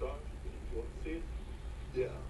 You it? Yeah.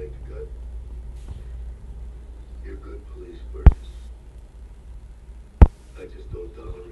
make good. You're good police workers. I just don't tolerate.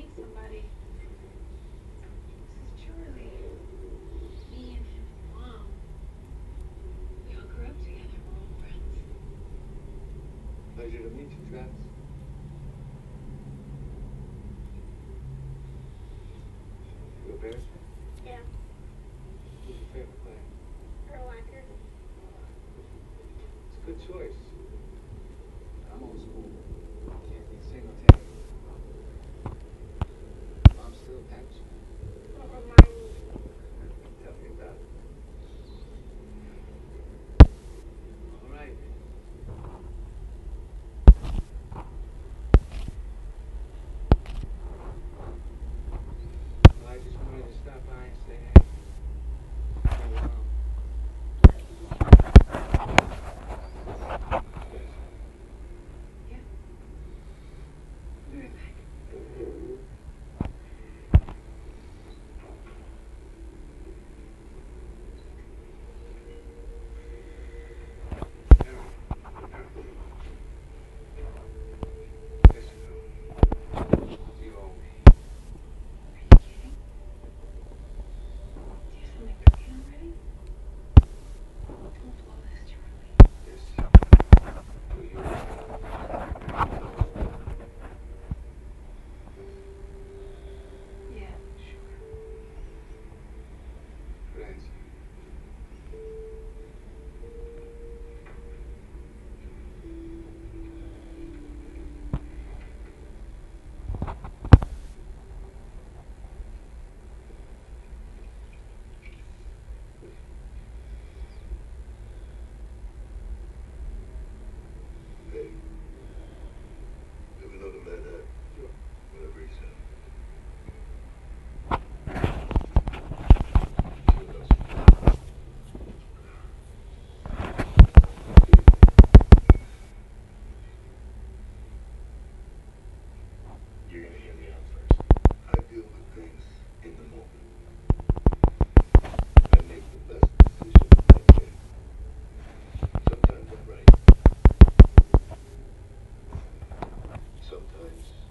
meet somebody. This is Charlie. Me and his mom. We all grew up together. We're all friends. Pleasure to meet you, Travis. You a Bears fan? Yeah. Who's your favorite player? Earl Walker. It's a good choice.